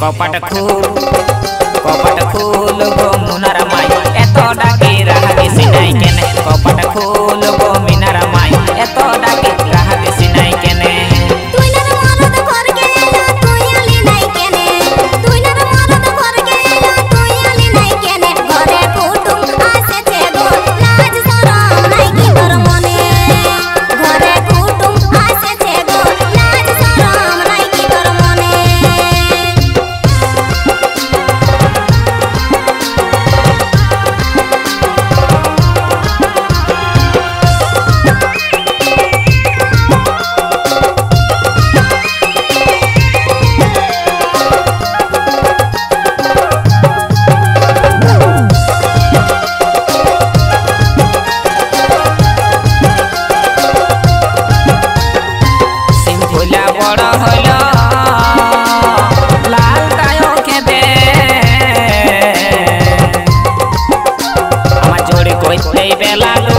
কপাট খোল কপাট খোল গো মুনারা মাই এত ডাকে রাহাগে সিনাই কেন কপাট খোল বেলা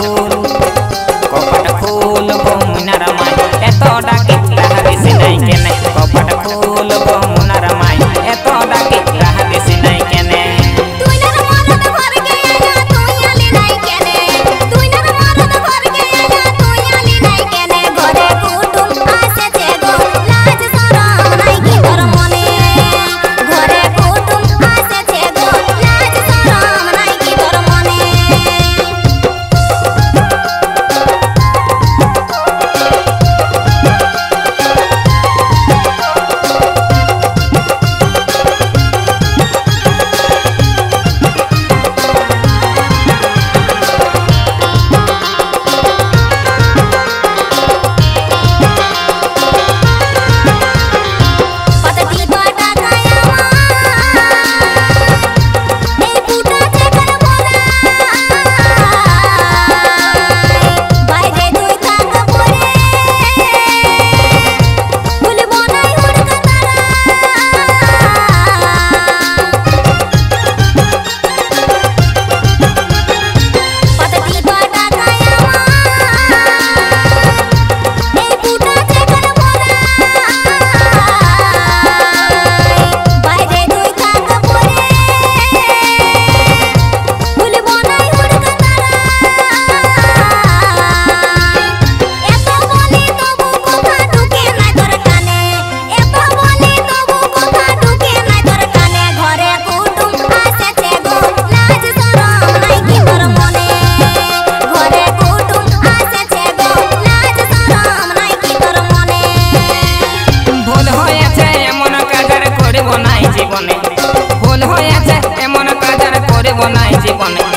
खोल कपट खोल बम नरमा एतो डाके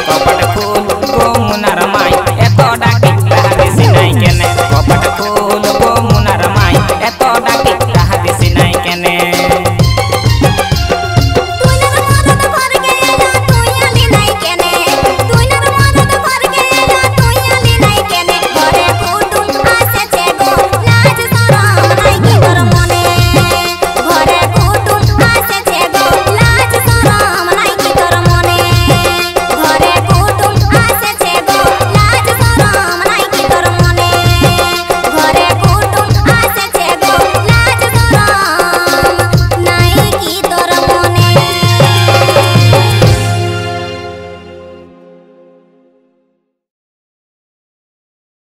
कपट फूल को मुना